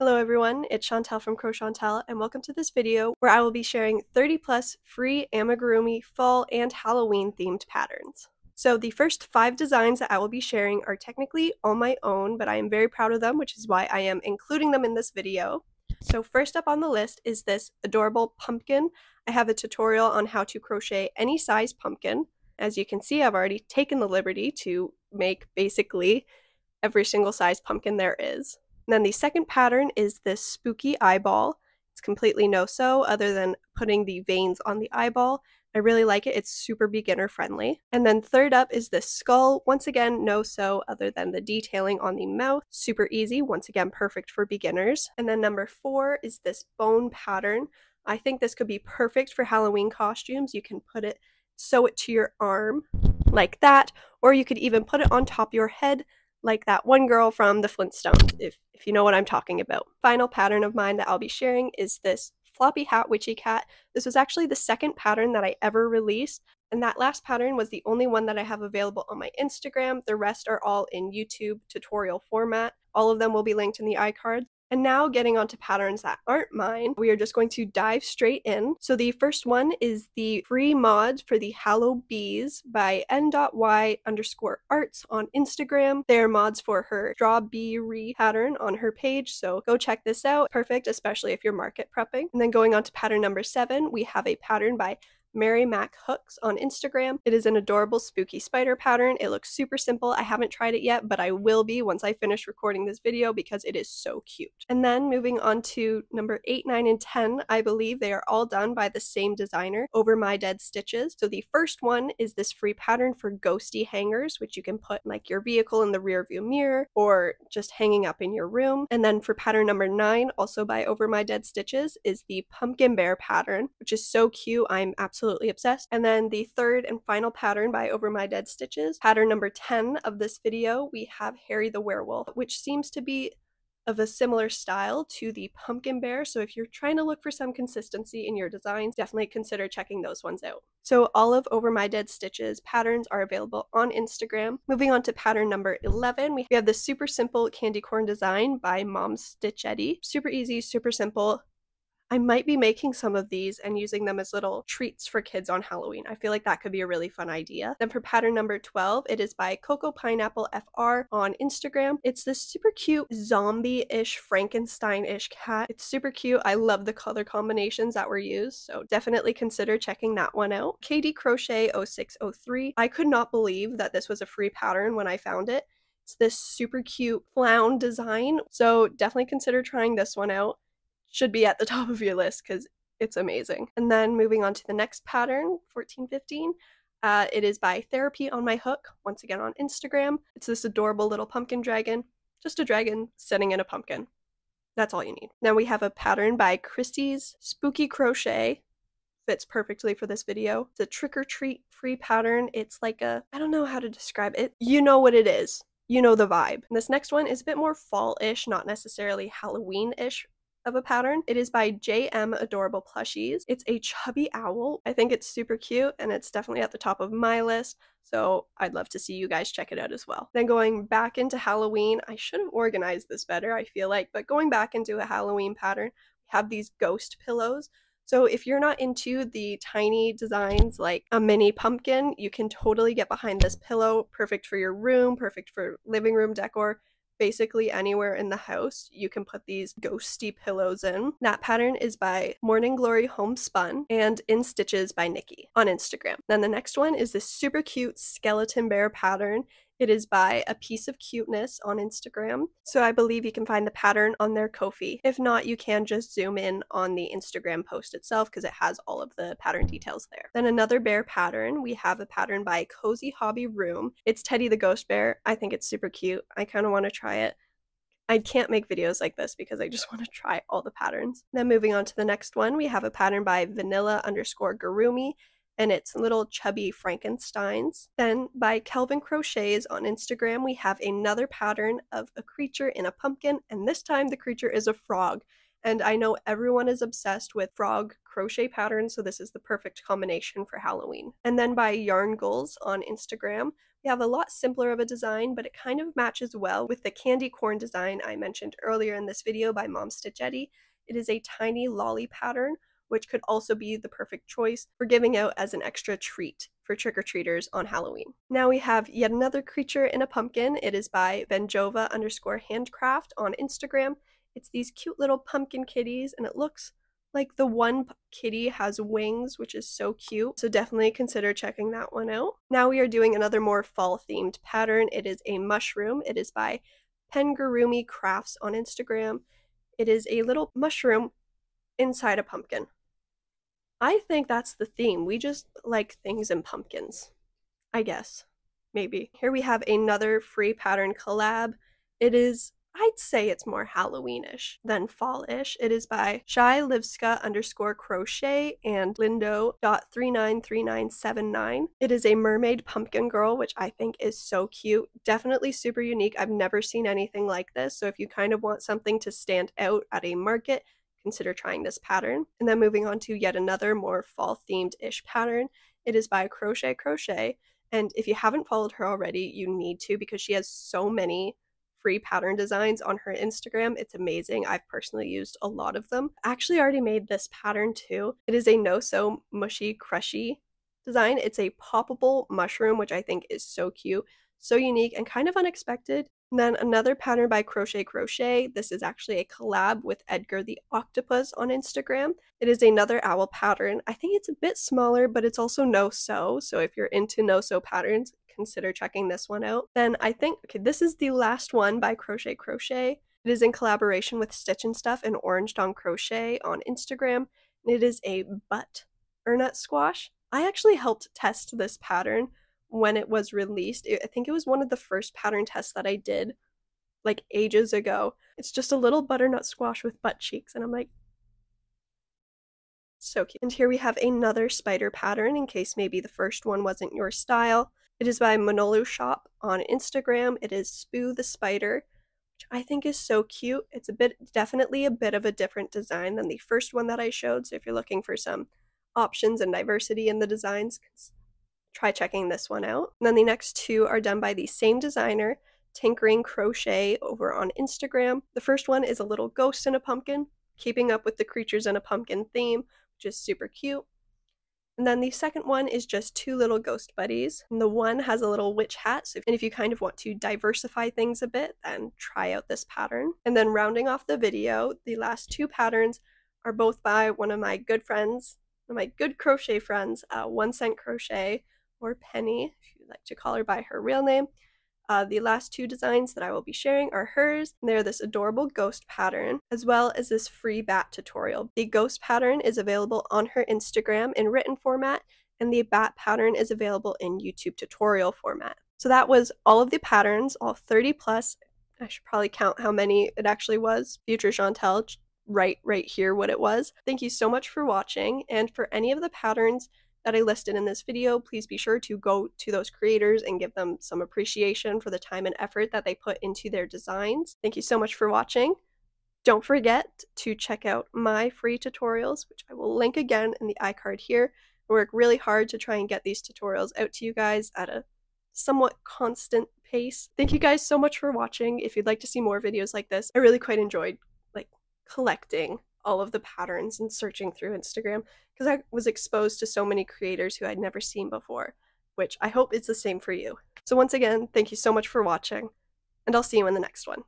Hello everyone, it's Chantelle from Crow Chantel, and welcome to this video where I will be sharing 30 plus free amigurumi fall and Halloween themed patterns. So the first five designs that I will be sharing are technically all my own, but I am very proud of them, which is why I am including them in this video. So first up on the list is this adorable pumpkin. I have a tutorial on how to crochet any size pumpkin. As you can see, I've already taken the liberty to make basically every single size pumpkin there is. And then the second pattern is this spooky eyeball. It's completely no-sew other than putting the veins on the eyeball. I really like it. It's super beginner friendly. And then third up is this skull. Once again, no sew other than the detailing on the mouth. Super easy. Once again, perfect for beginners. And then number four is this bone pattern. I think this could be perfect for Halloween costumes. You can put it, sew it to your arm like that, or you could even put it on top of your head like that one girl from the Flintstones, if, if you know what I'm talking about. Final pattern of mine that I'll be sharing is this floppy hat witchy cat. This was actually the second pattern that I ever released, and that last pattern was the only one that I have available on my Instagram. The rest are all in YouTube tutorial format. All of them will be linked in the iCards. And now getting onto patterns that aren't mine, we are just going to dive straight in. So the first one is the free mod for the Hallow Bees by n.y underscore arts on Instagram. They are mods for her strawberry pattern on her page, so go check this out. Perfect, especially if you're market prepping. And then going on to pattern number seven, we have a pattern by Mary Mac Hooks on Instagram. It is an adorable spooky spider pattern. It looks super simple. I haven't tried it yet, but I will be once I finish recording this video because it is so cute. And then moving on to number 8, 9, and 10, I believe they are all done by the same designer over my dead stitches. So the first one is this free pattern for ghosty hangers, which you can put like your vehicle in the rear view mirror or just hanging up in your room. And then for pattern number 9, also by over my dead stitches, is the pumpkin bear pattern, which is so cute. I'm absolutely absolutely obsessed. And then the third and final pattern by Over My Dead Stitches, pattern number 10 of this video, we have Harry the Werewolf, which seems to be of a similar style to the pumpkin bear. So if you're trying to look for some consistency in your designs, definitely consider checking those ones out. So all of Over My Dead Stitches patterns are available on Instagram. Moving on to pattern number 11, we have the super simple candy corn design by Mom Stitchetti. Super easy, super simple, I might be making some of these and using them as little treats for kids on Halloween. I feel like that could be a really fun idea. Then for pattern number 12, it is by Coco Pineapple FR on Instagram. It's this super cute zombie-ish Frankenstein-ish cat. It's super cute. I love the color combinations that were used, so definitely consider checking that one out. KD Crochet 0603. I could not believe that this was a free pattern when I found it. It's this super cute clown design, so definitely consider trying this one out should be at the top of your list because it's amazing. And then moving on to the next pattern, 1415. Uh, it is by Therapy on My Hook, once again on Instagram. It's this adorable little pumpkin dragon, just a dragon sitting in a pumpkin. That's all you need. Now we have a pattern by Christie's Spooky Crochet. Fits perfectly for this video. It's a trick or treat free pattern. It's like a, I don't know how to describe it. You know what it is. You know the vibe. And this next one is a bit more fall-ish, not necessarily Halloween-ish of a pattern. It is by JM Adorable Plushies. It's a chubby owl. I think it's super cute and it's definitely at the top of my list. So I'd love to see you guys check it out as well. Then going back into Halloween, I should have organized this better, I feel like, but going back into a Halloween pattern, we have these ghost pillows. So if you're not into the tiny designs like a mini pumpkin, you can totally get behind this pillow. Perfect for your room, perfect for living room decor basically anywhere in the house you can put these ghosty pillows in. That pattern is by Morning Glory Homespun and In Stitches by Nikki on Instagram. Then the next one is this super cute skeleton bear pattern. It is by A Piece of Cuteness on Instagram. So I believe you can find the pattern on their Ko-fi. If not, you can just zoom in on the Instagram post itself because it has all of the pattern details there. Then another bear pattern, we have a pattern by Cozy Hobby Room. It's Teddy the Ghost Bear. I think it's super cute. I kind of want to try it. I can't make videos like this because I just want to try all the patterns. Then moving on to the next one, we have a pattern by vanilla underscore Gurumi and it's little chubby Frankensteins. Then by Kelvin Crochets on Instagram, we have another pattern of a creature in a pumpkin, and this time the creature is a frog. And I know everyone is obsessed with frog crochet patterns, so this is the perfect combination for Halloween. And then by Yarn Goals on Instagram, we have a lot simpler of a design, but it kind of matches well with the candy corn design I mentioned earlier in this video by Mom Stitchetti. It is a tiny lolly pattern, which could also be the perfect choice for giving out as an extra treat for trick-or-treaters on Halloween. Now we have yet another creature in a pumpkin. It is by Benjova underscore handcraft on Instagram. It's these cute little pumpkin kitties, and it looks like the one kitty has wings, which is so cute. So definitely consider checking that one out. Now we are doing another more fall themed pattern. It is a mushroom. It is by Pengurumi Crafts on Instagram. It is a little mushroom inside a pumpkin. I think that's the theme. We just like things in pumpkins. I guess. Maybe. Here we have another free pattern collab. It is I'd say it's more Halloweenish than fallish. It is by Shy Livska underscore crochet and Lindo.393979. It is a mermaid pumpkin girl, which I think is so cute. Definitely super unique. I've never seen anything like this. So if you kind of want something to stand out at a market, consider trying this pattern. And then moving on to yet another more fall themed ish pattern. It is by Crochet Crochet. And if you haven't followed her already, you need to because she has so many free pattern designs on her Instagram. It's amazing. I've personally used a lot of them. I actually already made this pattern too. It is a no sew mushy crushy design. It's a poppable mushroom, which I think is so cute, so unique, and kind of unexpected. Then another pattern by Crochet Crochet. This is actually a collab with Edgar the Octopus on Instagram. It is another owl pattern. I think it's a bit smaller, but it's also no sew. So if you're into no sew patterns, consider checking this one out. Then I think, okay, this is the last one by Crochet Crochet. It is in collaboration with Stitch and Stuff and Orange Dawn Crochet on Instagram. And it is a butt earnut squash. I actually helped test this pattern when it was released. I think it was one of the first pattern tests that I did like ages ago. It's just a little butternut squash with butt cheeks, and I'm like, so cute. And here we have another spider pattern in case maybe the first one wasn't your style. It is by Manolo Shop on Instagram. It is Spoo the Spider, which I think is so cute. It's a bit, definitely a bit of a different design than the first one that I showed. So if you're looking for some options and diversity in the designs, try checking this one out. And then the next two are done by the same designer, Tinkering Crochet over on Instagram. The first one is a little ghost in a pumpkin, keeping up with the creatures in a pumpkin theme, which is super cute. And then the second one is just two little ghost buddies. And the one has a little witch hat. So, and if you kind of want to diversify things a bit, then try out this pattern. And then rounding off the video, the last two patterns are both by one of my good friends, one of my good crochet friends, uh, One Cent Crochet, or Penny, if you'd like to call her by her real name. Uh, the last two designs that I will be sharing are hers. They're this adorable ghost pattern, as well as this free bat tutorial. The ghost pattern is available on her Instagram in written format, and the bat pattern is available in YouTube tutorial format. So that was all of the patterns, all 30 plus. I should probably count how many it actually was. Future Chantelle, right, right here what it was. Thank you so much for watching, and for any of the patterns that I listed in this video, please be sure to go to those creators and give them some appreciation for the time and effort that they put into their designs. Thank you so much for watching. Don't forget to check out my free tutorials, which I will link again in the iCard here. I work really hard to try and get these tutorials out to you guys at a somewhat constant pace. Thank you guys so much for watching. If you'd like to see more videos like this, I really quite enjoyed like collecting all of the patterns and searching through Instagram because I was exposed to so many creators who I'd never seen before, which I hope is the same for you. So once again, thank you so much for watching, and I'll see you in the next one.